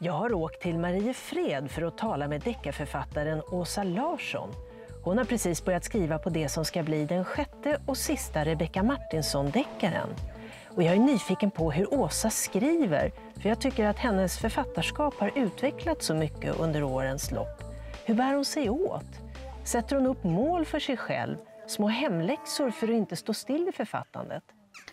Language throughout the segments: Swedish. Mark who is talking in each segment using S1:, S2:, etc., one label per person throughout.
S1: Jag har åkt till Mariefred för att tala med deckarförfattaren Åsa Larsson. Hon har precis börjat skriva på det som ska bli den sjätte och sista Rebecka Martinsson-deckaren. Och jag är nyfiken på hur Åsa skriver, för jag tycker att hennes författarskap har utvecklats så mycket under årens lopp. Hur bär hon sig åt? Sätter hon upp mål för sig själv? Små hemläxor för att inte stå still i författandet?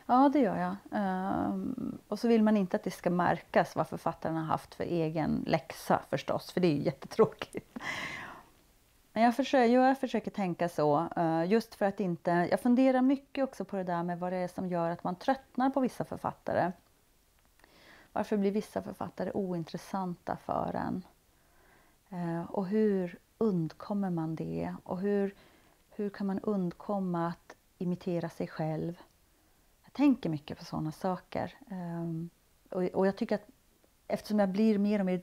S2: Ja, det gör jag. Ehm, och så vill man inte att det ska märkas vad författaren har haft för egen läxa förstås, för det är ju jättetråkigt. Men jag försöker, jag försöker tänka så, eh, just för att inte... Jag funderar mycket också på det där med vad det är som gör att man tröttnar på vissa författare. Varför blir vissa författare ointressanta för en? Eh, och hur undkommer man det? Och hur, hur kan man undkomma att imitera sig själv? Tänker mycket på sådana saker. Um, och, och, jag tycker att eftersom jag blir mer och mer,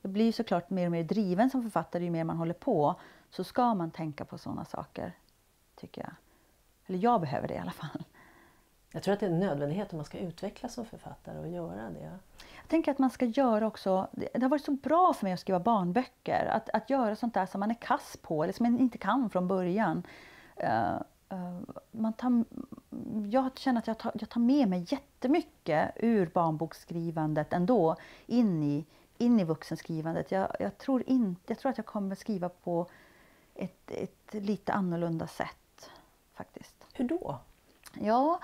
S2: jag blir såklart mer och mer driven som författare ju mer man håller på, så ska man tänka på sådana saker, tycker jag. Eller jag behöver det i alla fall.
S1: Jag tror att det är en nödvändighet om man ska utvecklas som författare och göra det.
S2: Jag tänker att man ska göra också, det har varit så bra för mig att skriva barnböcker, att, att göra sånt där som man är kass på eller som man inte kan från början. Uh, man tar, jag känner att jag tar, jag tar med mig jättemycket ur barnboksskrivandet ändå in i, in i vuxenskrivandet. Jag, jag, tror inte, jag tror att jag kommer skriva på ett, ett lite annorlunda sätt faktiskt.
S1: Hur då?
S2: Ja,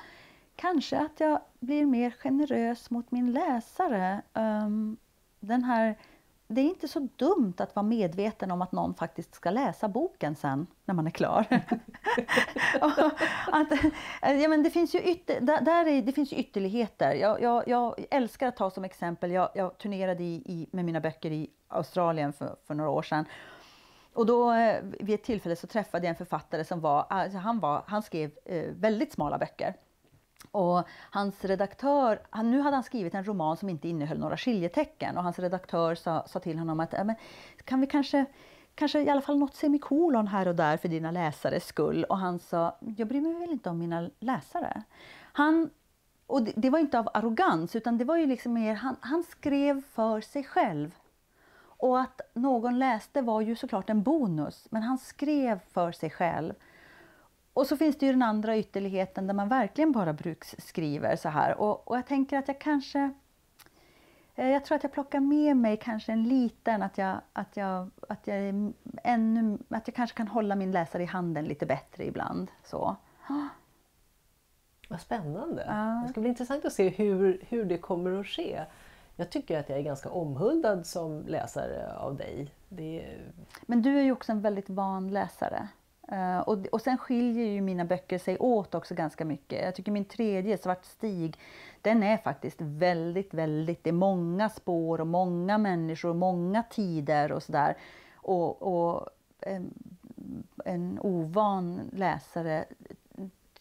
S2: kanske att jag blir mer generös mot min läsare. Um, den här det är inte så dumt att vara medveten om att någon faktiskt ska läsa boken sen när man är klar. att, eh, ja, men det, finns ju ytter, där, där är, det finns ju ytterligheter. Jag, jag, jag, älskar att ta som exempel, jag, jag turnerade i, i, med mina böcker i Australien för, för några år sedan. Och då eh, vid ett tillfälle så träffade jag en författare som var, alltså han, var, han skrev eh, väldigt smala böcker. Och hans redaktör, han, nu hade han skrivit en roman som inte innehöll några skiljetecken och hans redaktör sa, sa till honom att men, kan vi kanske, kanske i alla fall något semikolon här och där för dina läsares skull. Och han sa, jag bryr mig väl inte om mina läsare. Han, och det, det var inte av arrogans utan det var ju liksom mer, han, han skrev för sig själv. Och att någon läste var ju såklart en bonus, men han skrev för sig själv. Och så finns det ju den andra ytterligheten där man verkligen bara bruksskriver så här. Och, och jag tänker att jag kanske... Eh, jag tror att jag plockar med mig kanske en liten, att jag, att jag, att jag, ännu, att jag kanske kan hålla min läsare i handen lite bättre ibland. Så.
S1: Vad spännande! Ja. Det ska bli intressant att se hur, hur det kommer att ske. Jag tycker att jag är ganska omhuldad som läsare av dig. Det...
S2: Men du är ju också en väldigt van läsare. Uh, och, och sen skiljer ju mina böcker sig åt också ganska mycket. Jag tycker min tredje, Svart stig, den är faktiskt väldigt, väldigt, det är många spår och många människor, och många tider och sådär. Och, och en, en, ovan läsare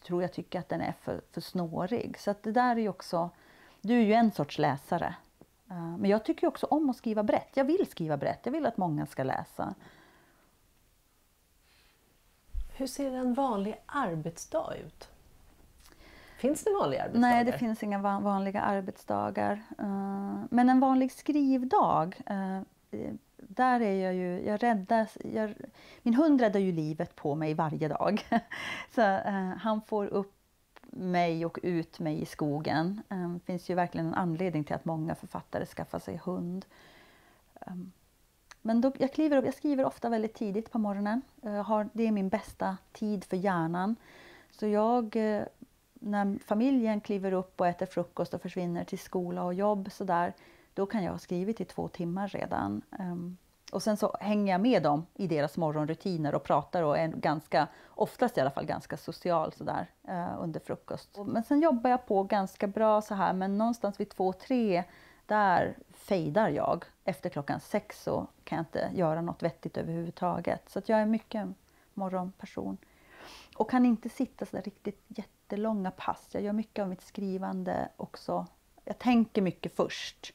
S2: tror jag tycker att den är för, för snårig. Så att det där är ju också, du är ju en sorts läsare. Uh, men jag tycker också om att skriva brett. Jag vill skriva brett, jag vill att många ska läsa.
S1: Hur ser en vanlig arbetsdag ut? Finns det vanliga arbetsdagar?
S2: Nej, det finns inga vanliga arbetsdagar. Eh, men en vanlig skrivdag, eh, där är jag ju, jag räddas, jag, min hund räddar ju livet på mig varje dag. Så eh, han får upp mig och ut mig i skogen. Det finns ju verkligen en anledning till att många författare skaffar sig hund. Ehm, men då, jag, kliver upp, jag skriver ofta väldigt tidigt på morgonen. Har, det är min bästa tid för hjärnan. Så jag, eh, när familjen kliver upp och äter frukost och försvinner till skola och jobb så där, då kan jag ha skrivit i två timmar redan. Ehm, och sen så hänger jag med dem i deras morgonrutiner och pratar och är ganska, oftast i alla fall ganska social sådär eh, under frukost. Men sen jobbar jag på ganska bra så här men någonstans vid två, tre där fejdar jag. Efter klockan sex så kan jag inte göra något vettigt överhuvudtaget. Så att jag är mycket morgonperson. Och kan inte sitta så riktigt jättelånga pass. Jag gör mycket av mitt skrivande också. Jag tänker mycket först.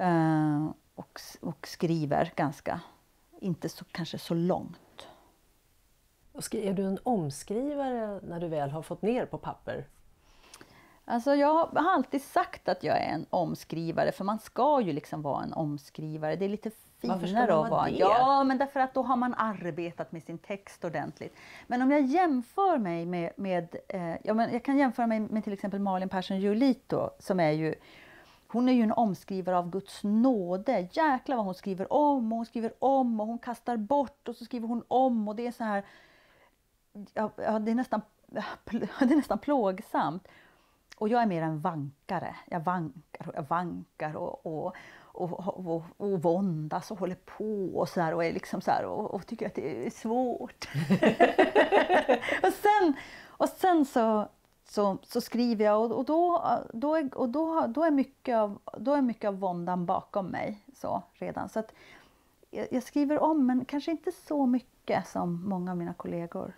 S2: Uh, och, och skriver ganska, inte så, kanske så långt.
S1: Och är du en omskrivare när du väl har fått ner på papper
S2: Alltså jag har alltid sagt att jag är en omskrivare, för man ska ju liksom vara en omskrivare. Det är lite finare att
S1: vara det?
S2: Ja, men därför att då har man arbetat med sin text ordentligt. Men om jag jämför mig med... med eh, ja, men jag kan jämföra mig med till exempel Malin Persson Julito, som är ju... Hon är ju en omskrivare av Guds nåde. Jäklar vad hon skriver om och hon skriver om och hon kastar bort och så skriver hon om och det är så här... Ja, det, är nästan, det är nästan plågsamt. Och jag är mer en vankare. Jag vankar och jag vankar och, och, och, och, och, våndas och håller på och så här och är liksom så här och, och tycker att det är svårt. och sen, och sen så, så, så skriver jag och, och, då, då, är, och då, då, är mycket av, då är mycket av våndan bakom mig så redan. Så att jag, jag skriver om, men kanske inte så mycket som många av mina kollegor.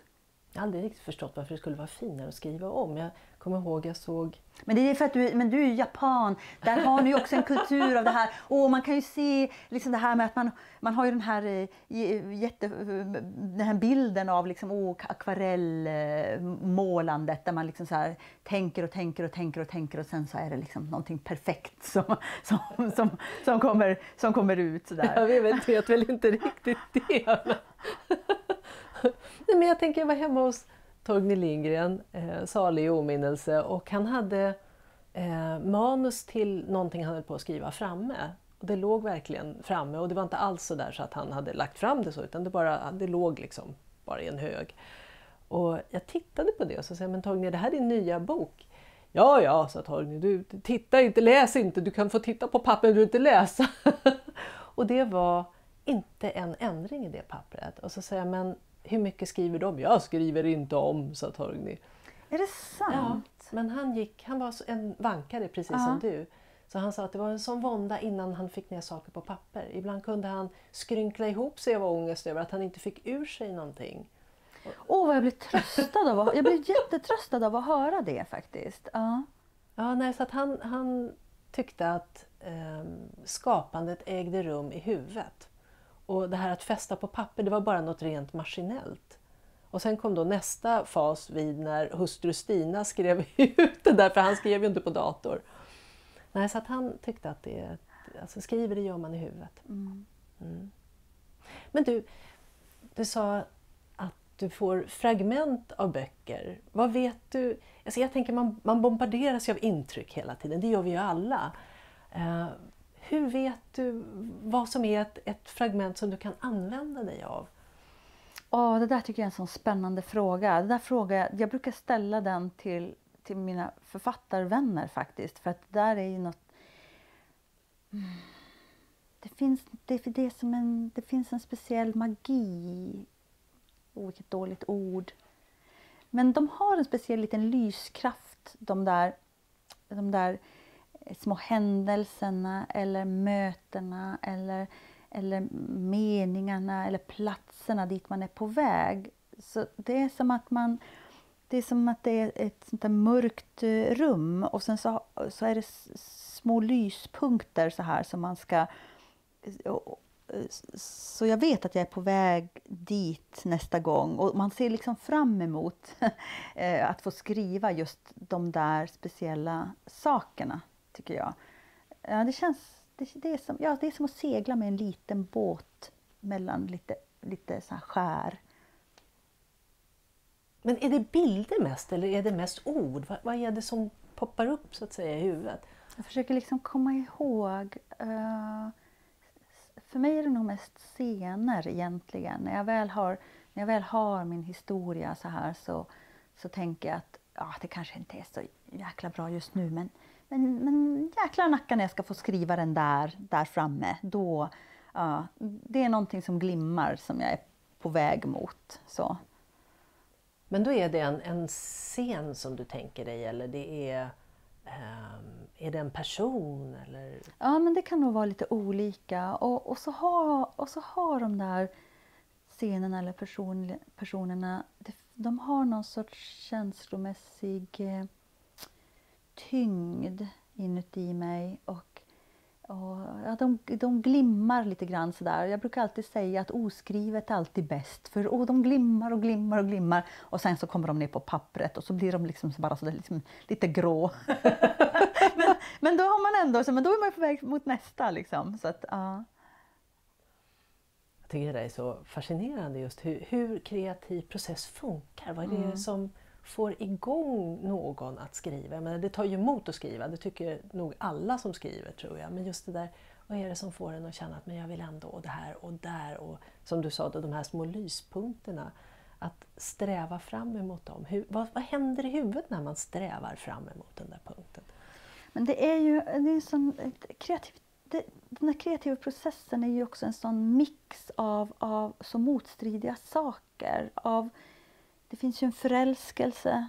S1: Jag har aldrig riktigt förstått varför det skulle vara finare att skriva om. Jag kommer ihåg jag såg...
S2: Men det är för att du, men du är japan, där har ni ju också en kultur av det här. Och man kan ju se liksom det här med att man, man har ju den här, eh, jätte, den här bilden av liksom, oh, akvarellmålandet där man liksom så här, tänker och tänker och tänker och tänker och sen så är det liksom någonting perfekt som, som, som, som, kommer, som kommer ut. Sådär.
S1: Jag vet, vet väl inte riktigt det. Nej, men jag tänker, jag var hemma hos Torgny Lindgren, eh, salig i åminnelse, och han hade eh, manus till någonting han höll på att skriva framme. Och det låg verkligen framme och det var inte alls så där så att han hade lagt fram det så, utan det, bara, det låg liksom bara i en hög. Och jag tittade på det och så sa jag, men Torgny, det här är din nya bok. Ja, ja, sa Torgny, du titta inte, läs inte, du kan få titta på pappret, du inte läsa. och det var inte en ändring i det pappret. Och så säger jag, men hur mycket skriver de? Jag skriver inte om, sa Torgny.
S2: Är det sant?
S1: Ja, men han, gick, han var en vankare precis
S2: Ja.
S1: som du. Så han sa att det var en sån vånda innan han fick ner saker på papper. Ibland kunde han skrynkla ihop sig av ångest över att han inte fick ur sig någonting.
S2: Åh, vad jag blev tröstad av att, Jag blev jättetröstad av att höra det faktiskt. Ja.
S1: Ja, nej, så att han, han tyckte att ehm, skapandet ägde rum i huvudet. Och det här att fästa på papper, det var bara något rent maskinellt. Och sen kom då nästa fas vid när hustru Stina skrev ut det där, för han skrev ju inte på dator. Nej, så att han tyckte att det, alltså skriver det gör man i huvudet.
S2: Mm.
S1: Mm. Men du, du sa att du får fragment av böcker. Vad vet du? Alltså jag tänker man, man bombarderas ju av intryck hela tiden, det gör vi ju alla. Hur vet du vad som är ett, ett fragment som du kan använda dig av?
S2: Oh, det där tycker jag är en sån spännande fråga. Det där fråga jag brukar ställa den till, till mina författarvänner faktiskt. För att där är ju något... Mm. Det finns, det, det, är som en, det finns en speciell magi. Oh, vilket dåligt ord. Men de har en speciell liten lyskraft, de där, de där Eh, små händelserna eller mötena eller, eller meningarna eller platserna dit man är på väg. Så det är som att man det är som att det är ett sånt där mörkt eh, rum och sen så, så är det små lyspunkter så här som man ska... Eh, så jag vet att jag är på väg dit nästa gång och man ser liksom fram emot att få skriva just de där speciella sakerna, tycker jag. Ja, det, känns, det, det, är som, ja, det är som att segla med en liten båt mellan lite, lite så här skär.
S1: Men är det bilder mest eller är det mest ord? Vad, vad är det som poppar upp så att säga i huvudet?
S2: Jag försöker liksom komma ihåg. eh, för mig är det nog mest scener egentligen. När jag väl har, när jag väl har min historia så här så, så tänker jag att ja, det kanske inte är så jäkla bra just nu men, men, men jäkla nacka när jag ska få skriva den där, där framme. Då, ja, det är någonting som glimmar som jag är på väg mot. Så.
S1: Men då är det en, en scen som du tänker dig eller det är, ehm, är det en person? Eller?
S2: Ja, men det kan nog vara lite olika. Och, och, så, har, och så har de där scenerna eller person, personerna, de har någon sorts känslomässig eh, tyngd inuti mig. Och Och, ja, de, de glimmar lite grann sådär. Jag brukar alltid säga att oskrivet är alltid bäst. För oh, de glimmar och glimmar och glimmar. Och sen så kommer de ner på pappret och så blir de liksom bara så liksom lite grå. men, men då har man ändå, så, men då är man på väg mot nästa. Liksom. Så att, ja.
S1: Jag tycker det är så fascinerande just hur, hur kreativ process funkar. Vad är det mm. som får igång någon att skriva. Men det tar ju emot att skriva, det tycker nog alla som skriver tror jag. Men just det där, vad är det som får en att känna att men jag vill ändå och det här och där och som du sa, då, de här små lyspunkterna. Att sträva fram emot dem. Hur, vad, vad händer i huvudet när man strävar fram emot den där punkten?
S2: Men det är ju det är som kreativ, det, den här kreativa processen är ju också en sån mix av, av så motstridiga saker. Av det finns ju en förälskelse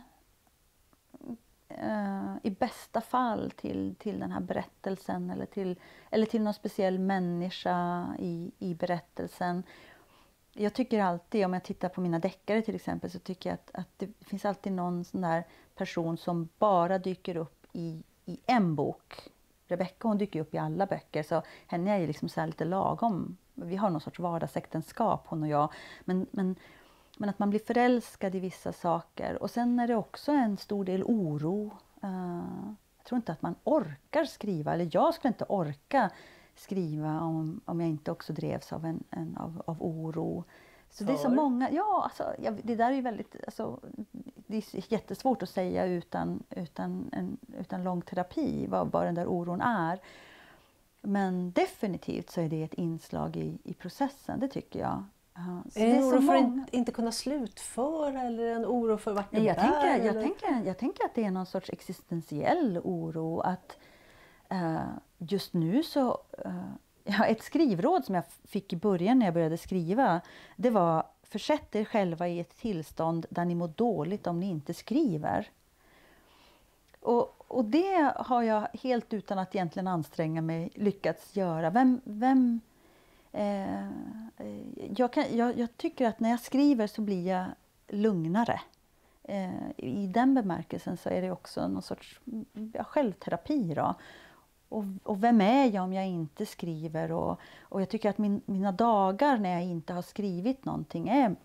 S2: uh, i bästa fall till, till den här berättelsen eller till, eller till någon speciell människa i, i berättelsen. Jag tycker alltid, om jag tittar på mina deckare till exempel, så tycker jag att, att det finns alltid någon sån där person som bara dyker upp i, i en bok. Rebecka hon dyker upp i alla böcker, så henne är ju liksom så lite lagom. Vi har någon sorts vardagsäktenskap hon och jag. Men, men men att man blir förälskad i vissa saker. Och sen är det också en stor del oro. Uh, jag tror inte att man orkar skriva, eller jag skulle inte orka skriva om, om jag inte också drevs av, en, en av, av oro. Så det är så många, ja, alltså, det där är ju väldigt, alltså, det är jättesvårt att säga utan, utan, en, utan lång terapi vad, vad den där oron är. Men definitivt så är det ett inslag i, i processen, det tycker jag.
S1: Ja, en oro för att inte kunna slutföra eller en oro för vart det
S2: jag bär? Tänker, jag, tänker, jag tänker att det är någon sorts existentiell oro. Att uh, just nu så... Uh, ja, ett skrivråd som jag fick i början när jag började skriva, det var försätt er själva i ett tillstånd där ni mår dåligt om ni inte skriver. Och, och det har jag helt utan att egentligen anstränga mig lyckats göra. Vem, vem Eh, jag, kan, jag, jag, tycker att när jag skriver så blir jag lugnare. Eh, I den bemärkelsen så är det också någon sorts ja, självterapi. Då. Och, och, vem är jag om jag inte skriver? Och, och jag tycker att min, mina dagar när jag inte har skrivit någonting är,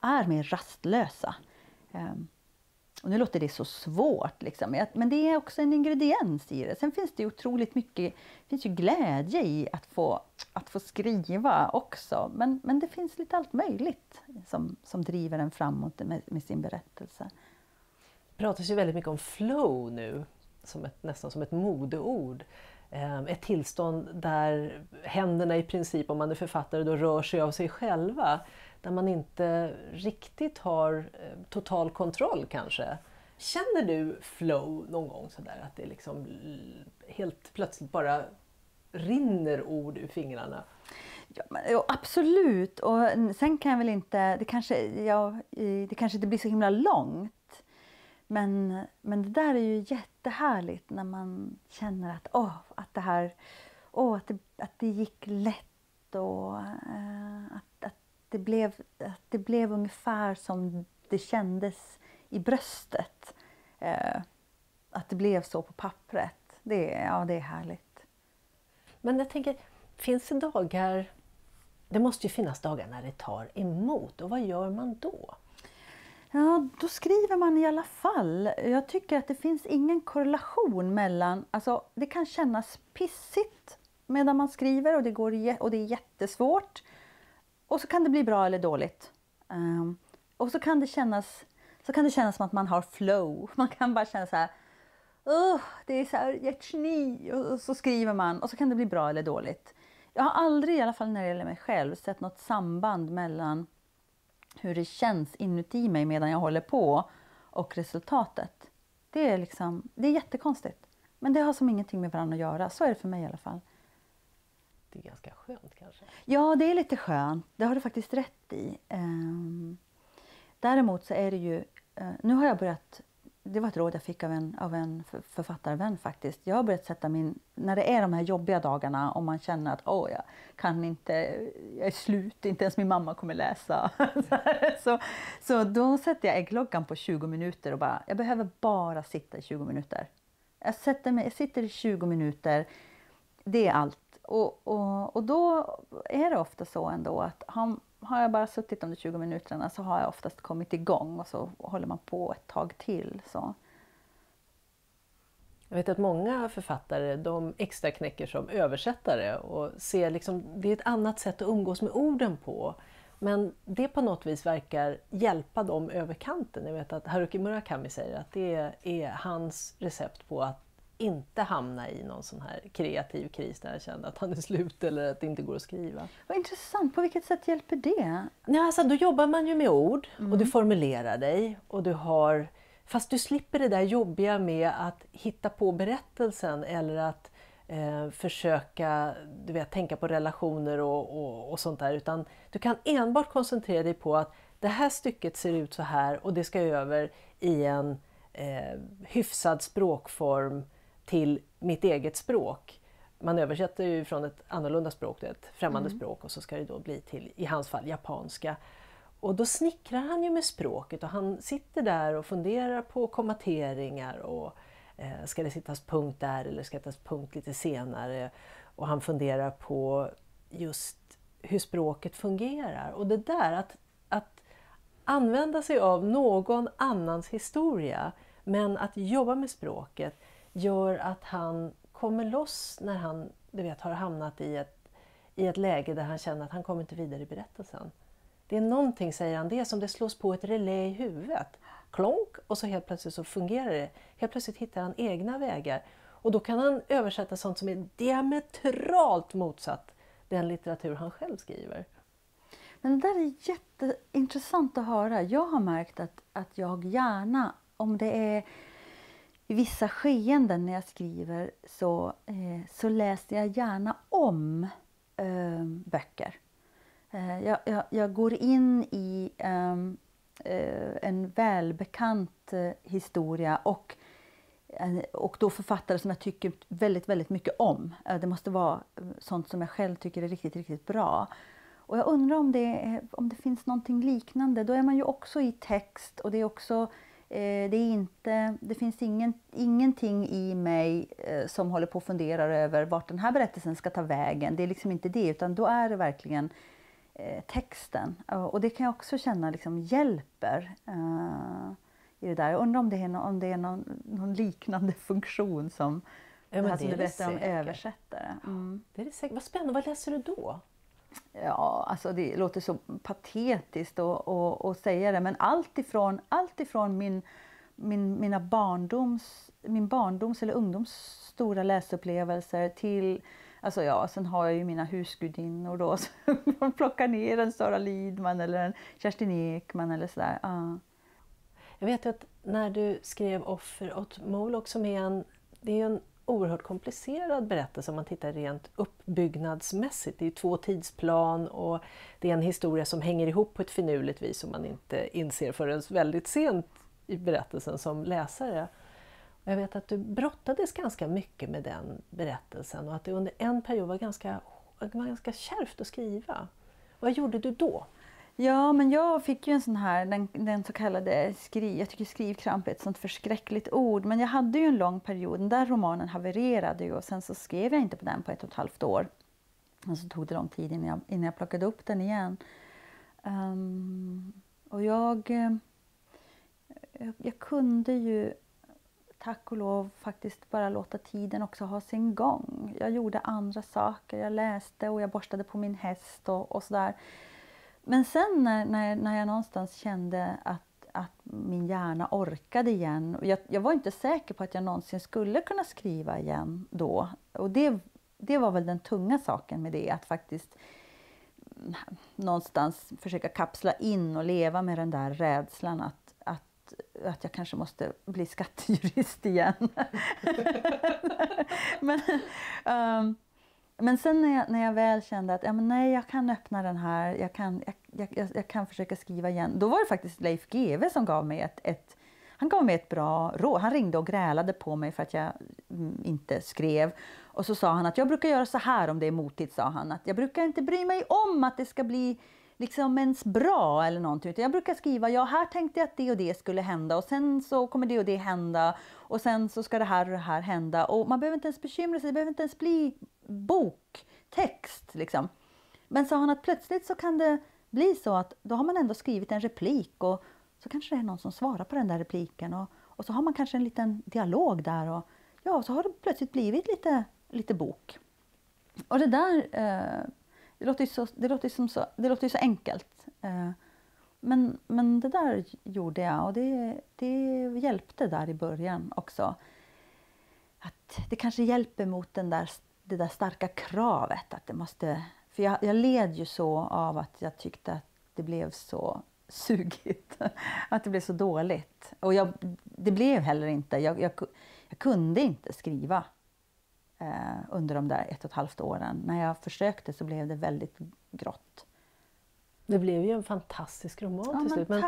S2: är mer rastlösa. Eh, och nu låter det så svårt, liksom. men det är också en ingrediens i det. Sen finns det otroligt mycket finns ju glädje i att få, att få skriva också. Men, men det finns lite allt möjligt som, som driver en framåt med, med sin berättelse.
S1: Det pratas ju väldigt mycket om flow nu, som ett, nästan som ett modeord. Ehm, ett tillstånd där händerna i princip, om man är författare, då rör sig av sig själva där man inte riktigt har eh, total kontroll kanske. Känner du flow någon gång sådär att det liksom helt plötsligt bara rinner ord ur fingrarna?
S2: Ja, men, absolut, och sen kan jag väl inte, det kanske, ja, det kanske inte blir så himla långt. Men, men det där är ju jättehärligt när man känner att, åh, att det här, åh, att det, att det gick lätt och äh, att det blev, det blev ungefär som det kändes i bröstet. Eh, att det blev så på pappret. Det, ja, det är härligt.
S1: Men jag tänker, finns det dagar... Det måste ju finnas dagar när det tar emot. Och vad gör man då?
S2: Ja, då skriver man i alla fall. Jag tycker att det finns ingen korrelation mellan... Alltså, det kan kännas pissigt medan man skriver och det, går, och det är jättesvårt. Och så kan det bli bra eller dåligt. Um, och så kan, det kännas, så kan det kännas som att man har flow. Man kan bara känna så här, oh, det är så här ett. Och så skriver man och så kan det bli bra eller dåligt. Jag har aldrig, i alla fall när det gäller mig själv, sett något samband mellan hur det känns inuti mig medan jag håller på och resultatet. Det är, liksom, det är jättekonstigt. Men det har som ingenting med varandra att göra. Så är det för mig i alla fall
S1: det är ganska skönt kanske?
S2: Ja, det är lite skönt. Det har du faktiskt rätt i. Ehm, däremot så är det ju... Eh, nu har jag börjat... Det var ett råd jag fick av en, av en författarvän faktiskt. Jag har börjat sätta min... När det är de här jobbiga dagarna och man känner att åh, jag kan inte... Jag är slut, inte ens min mamma kommer läsa. så, så då sätter jag äggklockan på 20 minuter och bara... Jag behöver bara sitta i 20 minuter. Jag, sätter mig, jag sitter i 20 minuter det är allt. Och, och, och då är det ofta så ändå att har, har jag bara suttit de 20 minuterna så har jag oftast kommit igång och så håller man på ett tag till. Så.
S1: Jag vet att många författare de extra knäcker som översättare och ser liksom, det är ett annat sätt att umgås med orden på. Men det på något vis verkar hjälpa dem över kanten. Jag vet att Haruki Murakami säger att det är hans recept på att inte hamna i någon sån här kreativ kris när jag känner att han är slut eller att det inte går att skriva.
S2: Vad intressant, på vilket sätt hjälper det?
S1: Ja, alltså, då jobbar man ju med ord mm. och du formulerar dig och du har Fast du slipper det där jobbiga med att hitta på berättelsen eller att eh, försöka du vet, tänka på relationer och, och, och, sånt där. Utan du kan enbart koncentrera dig på att det här stycket ser ut så här och det ska över i en eh, hyfsad språkform till mitt eget språk. Man översätter ju från ett annorlunda språk, ett främmande mm. språk och så ska det då bli till, i hans fall, japanska. Och då snickrar han ju med språket och han sitter där och funderar på kommateringar och eh, ska det sättas punkt där eller ska det sättas punkt lite senare? Och han funderar på just hur språket fungerar. Och det där att, att använda sig av någon annans historia men att jobba med språket gör att han kommer loss när han du vet, har hamnat i ett, i ett läge där han känner att han kommer inte vidare i berättelsen. Det är någonting, säger han, det är som det slås på ett relä i huvudet. Klonk! Och så helt plötsligt så fungerar det. Helt plötsligt hittar han egna vägar. Och då kan han översätta sånt som är diametralt motsatt den litteratur han själv skriver.
S2: Men det där är jätteintressant att höra. Jag har märkt att, att jag gärna, om det är i vissa skeenden när jag skriver, så, eh, så läser jag gärna om eh, böcker. Eh, jag, jag, jag, går in i ehm, eh, en välbekant eh, historia och, eh, och då författare som jag tycker väldigt, väldigt mycket om. Det måste vara sånt som jag själv tycker är riktigt, riktigt bra. Och jag undrar om det, om det finns någonting liknande. Då är man ju också i text och det är också det, är inte, det finns ingen, ingenting i mig som håller på att fundera över vart den här berättelsen ska ta vägen. Det är liksom inte det, utan då är det verkligen eh, texten. Och det kan jag också känna liksom hjälper eh, i det där. Jag undrar om det är, no om det är någon, någon liknande funktion som ja, det här som du berättar om översättare.
S1: Mm. Det är det säkert. Vad spännande, vad läser du då?
S2: Ja, alltså det låter så patetiskt att säga det, men allt ifrån, allt ifrån min, min, mina barndoms, min barndoms eller ungdoms stora läsupplevelser till Alltså ja, sen har jag ju mina husgudinnor då som plockar ner en Sara Lidman eller en Kerstin Ekman eller sådär. Ja.
S1: Jag vet att när du skrev Offer åt Moloch som är en, det är en oerhört komplicerad berättelse om man tittar rent uppbyggnadsmässigt. Det är två tidsplan och det är en historia som hänger ihop på ett finurligt vis som man inte inser förrän väldigt sent i berättelsen som läsare. Jag vet att du brottades ganska mycket med den berättelsen och att det under en period var ganska, var ganska kärvt att skriva. Vad gjorde du då?
S2: Ja, men jag fick ju en sån här, den, den så kallade skriv, jag tycker skrivkramp är ett sånt förskräckligt ord, men jag hade ju en lång period, den där romanen havererade ju och sen så skrev jag inte på den på ett och ett halvt år. Och så tog det lång tid innan jag, innan jag plockade upp den igen. Um, och jag, eh, jag, jag kunde ju tack och lov faktiskt bara låta tiden också ha sin gång. Jag gjorde andra saker, jag läste och jag borstade på min häst och, och sådär. Men sen när, när, när jag någonstans kände att, att min hjärna orkade igen, jag, jag var inte säker på att jag någonsin skulle kunna skriva igen då. Och det, det var väl den tunga saken med det, att faktiskt någonstans försöka kapsla in och leva med den där rädslan att att jag kanske måste bli skattejurist igen. men, um, men sen när jag, när jag väl kände att ja, men nej, jag kan öppna den här, jag kan, jag, jag, jag kan försöka skriva igen. Då var det faktiskt Leif GW som gav mig ett, ett han gav mig ett bra råd. Han ringde och grälade på mig för att jag mm, inte skrev. Och så sa han att jag brukar göra så här om det är motigt, sa han. Att jag brukar inte bry mig om att det ska bli liksom ens bra eller någonting. Utan jag brukar skriva, ja här tänkte jag att det och det skulle hända och sen så kommer det och det hända och sen så ska det här och det här hända. Och man behöver inte ens bekymra sig, det behöver inte ens bli boktext. Liksom. Men sa han att plötsligt så kan det bli så att då har man ändå skrivit en replik och så kanske det är någon som svarar på den där repliken och, och så har man kanske en liten dialog där och ja, så har det plötsligt blivit lite, lite bok. Och det där, eh, det låter ju så, det låter som så, det låter så enkelt. Eh, men, men det där gjorde jag och det, det hjälpte där i början också. Att det kanske hjälper mot den där, det där starka kravet att det måste... För jag, jag led ju så av att jag tyckte att det blev så sugigt. Att det blev så dåligt. Och jag, det blev heller inte. Jag, jag, jag kunde inte skriva under de där ett och ett halvt åren. När jag försökte så blev det väldigt grått.
S1: Det blev ju en fantastisk roman
S2: Ja,
S1: till slut. Men.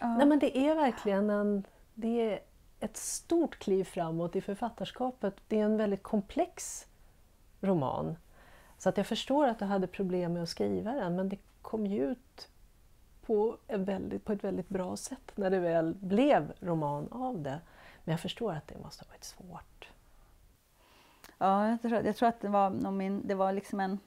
S2: Ja.
S1: nej, men det är verkligen en, det är ett stort kliv framåt i författarskapet. Det är en väldigt komplex roman. Så att jag förstår att du hade problem med att skriva den men det kom ju ut på, en väldigt, på ett väldigt bra sätt när det väl blev roman av det. Men jag förstår att det måste ha varit svårt.
S2: Ja, jag tror, jag tror att det var, min, det var liksom en...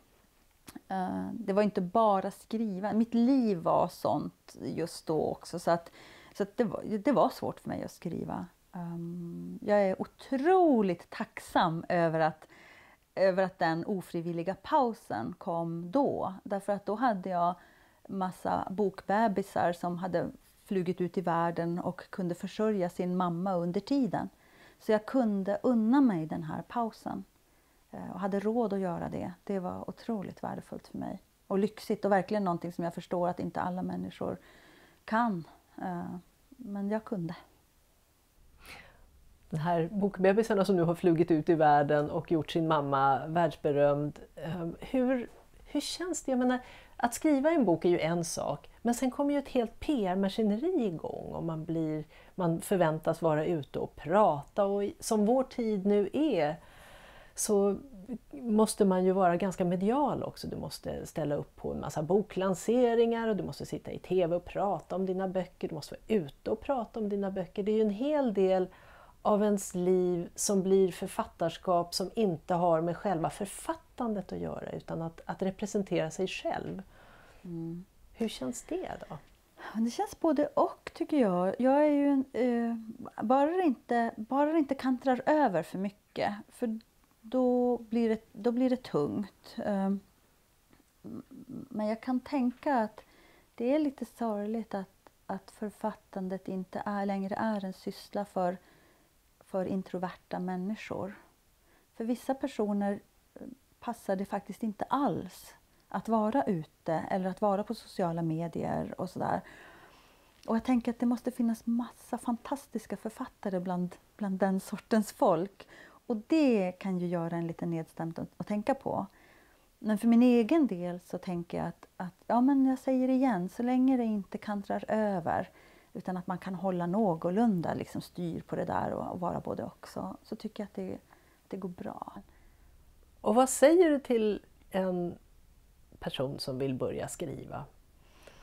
S2: Uh, det var inte bara skriva. Mitt liv var sånt just då också. Så, att, så att det, var, det var svårt för mig att skriva. Um, jag är otroligt tacksam över att, över att den ofrivilliga pausen kom då. Därför att då hade jag massa bokbebisar som hade flugit ut i världen och kunde försörja sin mamma under tiden. Så jag kunde unna mig den här pausen eh, och hade råd att göra det. Det var otroligt värdefullt för mig. Och lyxigt och verkligen någonting som jag förstår att inte alla människor kan. Eh, men jag kunde.
S1: De här bokbebisarna som nu har flugit ut i världen och gjort sin mamma världsberömd. Eh, hur, hur känns det? Jag menar, att skriva en bok är ju en sak, men sen kommer ju ett helt PR-maskineri igång och man, blir, man förväntas vara ute och prata. Och som vår tid nu är så måste man ju vara ganska medial också. Du måste ställa upp på en massa boklanseringar och du måste sitta i TV och prata om dina böcker. Du måste vara ute och prata om dina böcker. Det är ju en hel del av ens liv som blir författarskap som inte har med själva författandet att göra utan att, att representera sig själv. Hur känns det då?
S2: Det känns både och tycker jag. Jag är ju en, eh, bara, det inte, bara det inte kantrar över för mycket. För då blir det, då blir det tungt. Eh, men jag kan tänka att det är lite sorgligt att, att författandet inte är, längre är en syssla för, för introverta människor. För vissa personer eh, passar det faktiskt inte alls att vara ute eller att vara på sociala medier och sådär. Och jag tänker att det måste finnas massa fantastiska författare bland, bland den sortens folk. Och det kan ju göra en lite nedstämd att, att tänka på. Men för min egen del så tänker jag att, att, ja men jag säger igen, så länge det inte kantrar över utan att man kan hålla någorlunda liksom styr på det där och, och vara både och så, så tycker jag att det, det går bra.
S1: Och vad säger du till en person som vill börja skriva?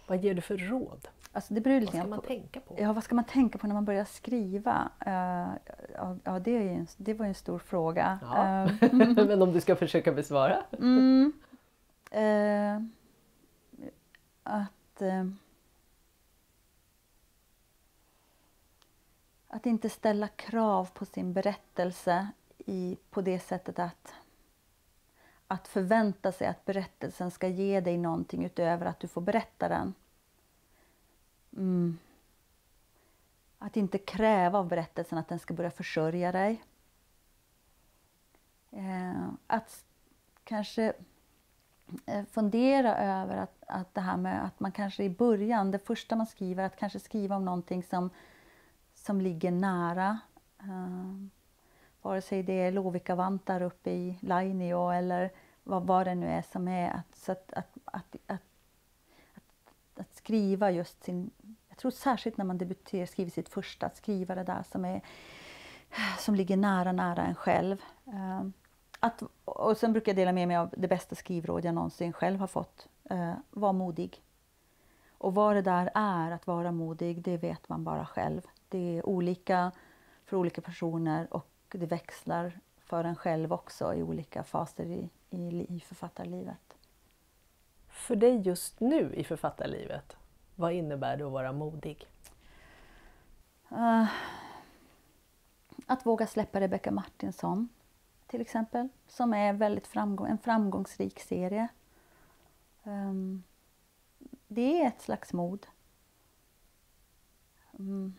S1: Vad ger du för råd?
S2: Alltså det beror
S1: Vad ska
S2: grann
S1: man
S2: på,
S1: tänka på?
S2: Ja, vad ska man tänka på när man börjar skriva? Eh, ja, det, en, det var ju en stor fråga.
S1: Ja.
S2: Eh,
S1: Men om du ska försöka besvara?
S2: mm, eh, att, att inte ställa krav på sin berättelse i, på det sättet att att förvänta sig att berättelsen ska ge dig någonting utöver att du får berätta den. Mm. Att inte kräva av berättelsen att den ska börja försörja dig. Eh, att kanske eh, fundera över att, att det här med att man kanske i början, det första man skriver, att kanske skriva om någonting som, som ligger nära. Eh, vare sig det är Lovikkavantar uppe i Lainio eller vad, vad det nu är som är. Att, så att, att, att, att, att, att skriva just sin... Jag tror särskilt när man debuterar, skriver sitt första, att skriva det där som, är, som ligger nära, nära en själv. Eh, att, och sen brukar jag dela med mig av det bästa skrivråd jag någonsin själv har fått. Eh, var modig. Och vad det där är att vara modig, det vet man bara själv. Det är olika för olika personer och det växlar för en själv också i olika faser i, i, i författarlivet.
S1: För dig just nu i författarlivet, vad innebär det att vara modig? Uh,
S2: att våga släppa Rebecka Martinsson till exempel, som är väldigt framgång, en framgångsrik serie. Um, det är ett slags mod.
S1: Mm.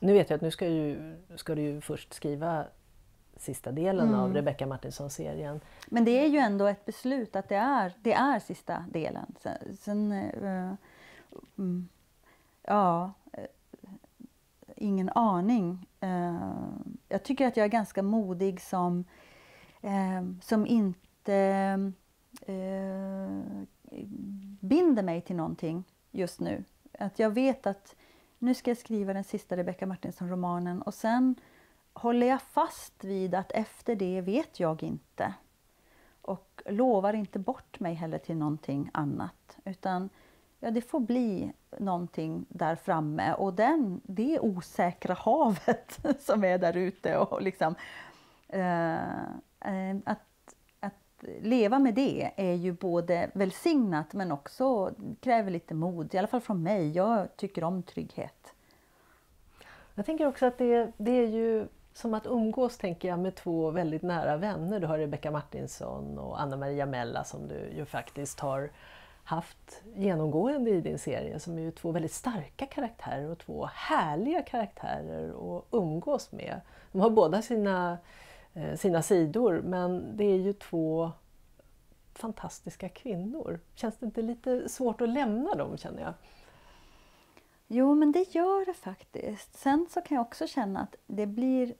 S1: Nu vet jag att nu ska, ju, ska du ju först skriva sista delen mm. av Rebecka Martinsson-serien.
S2: Men det är ju ändå ett beslut att det är, det är sista delen. Sen, sen uh, mm, ja, uh, ingen aning. Uh, jag tycker att jag är ganska modig som, som inte binder mig till någonting just nu. Att jag vet att nu ska jag skriva den sista Rebecka Martinsson-romanen och sen håller jag fast vid att efter det vet jag inte. Och lovar inte bort mig heller till någonting annat. Utan ja, det får bli någonting där framme och den, det osäkra havet som är där ute. Och liksom, eh, eh att leva med det är ju både välsignat men också kräver lite mod, i alla fall från mig. Jag tycker om trygghet.
S1: Jag tänker också att det, det är ju som att umgås tänker jag med två väldigt nära vänner. Du har Rebecka Martinsson och Anna Maria Mella som du ju faktiskt har haft genomgående i din serie som är ju två väldigt starka karaktärer och två härliga karaktärer att umgås med. De har båda sina Eh, sina sidor men det är ju två fantastiska kvinnor. Känns det inte lite svårt att lämna dem känner jag?
S2: Jo, men det gör det faktiskt. Sen så kan jag också känna att det blir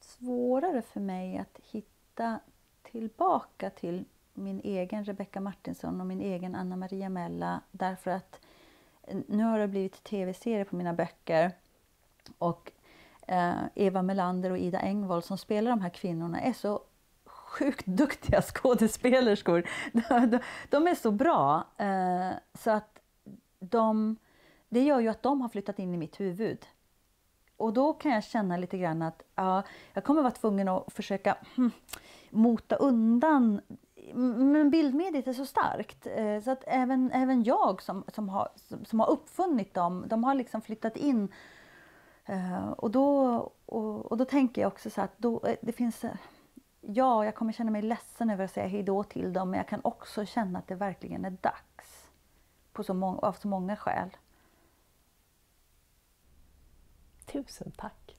S2: svårare för mig att hitta tillbaka till min egen Rebecka Martinsson och min egen Anna Maria Mella därför att eh, nu har det blivit tv-serie på mina böcker och Eh, Eva Melander och Ida Engvall som spelar de här kvinnorna är så sjukt duktiga skådespelerskor. De, de är så bra eh, så att de, det gör ju att de har flyttat in i mitt huvud. Och då kan jag känna lite grann att ja, jag kommer vara tvungen att försöka hm, mota undan men bildmediet är så starkt eh, så att även, även jag som, som, har, som, har uppfunnit dem, de har liksom flyttat in Eh, och, då, och, och, då tänker jag också så att då, eh, det finns... Eh, ja, jag kommer känna mig ledsen över att säga hejdå till dem men jag kan också känna att det verkligen är dags. På så många, av så många skäl.
S1: Tusen tack!